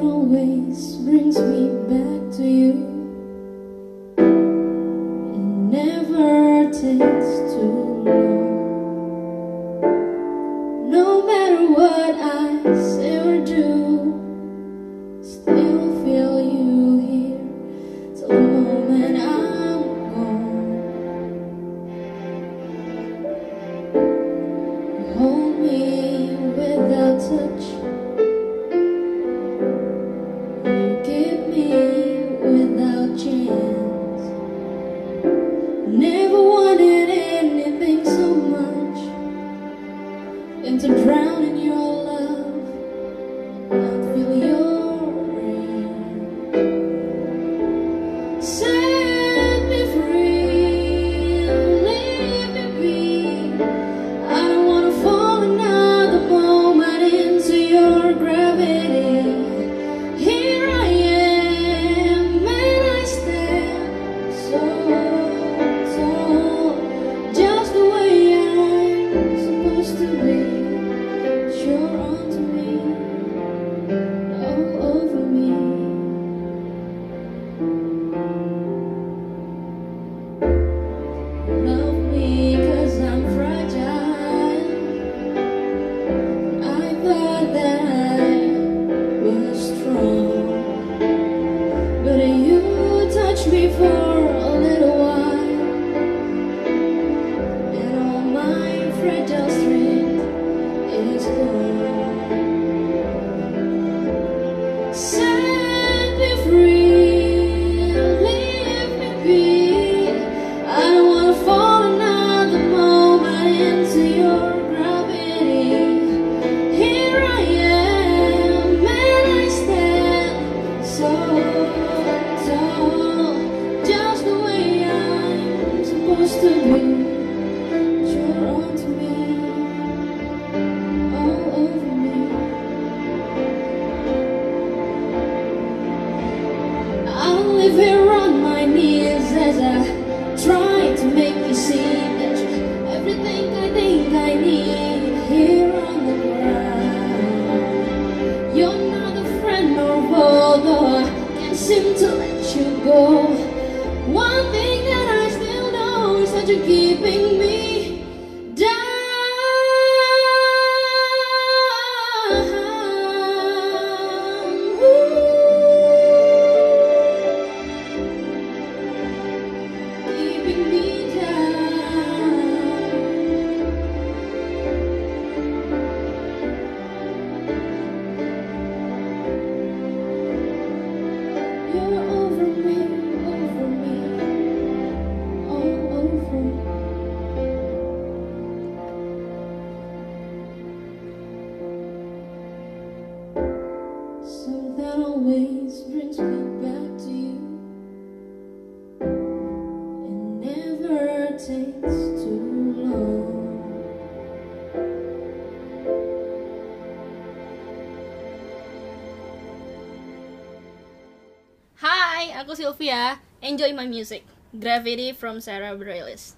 always brings me back to you. It never takes too long. And to be. You're onto me, all over me. I'll live here on my knees as I try to make you see that everything I think I need here on the ground. You're not a friend or foe, though I can't seem to let you go. One thing you're keeping me down. keeping me takes too long. Hai, aku Silvia. Enjoy my music. Gravity from Sara Bareilles.